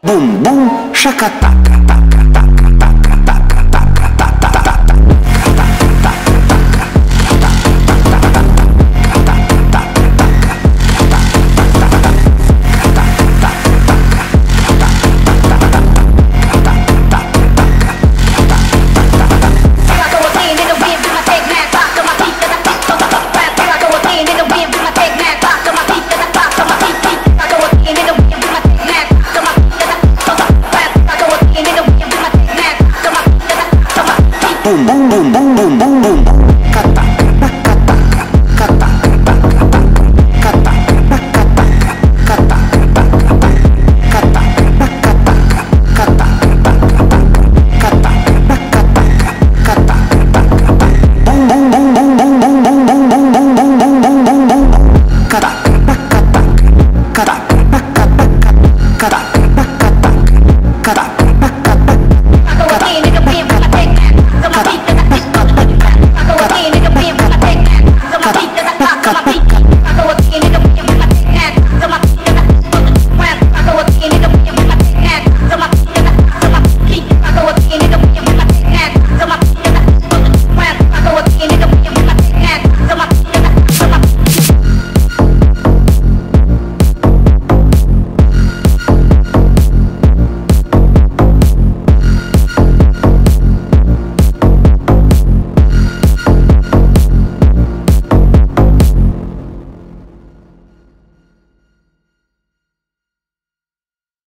Bum bum, Chacataca. 肩肩肩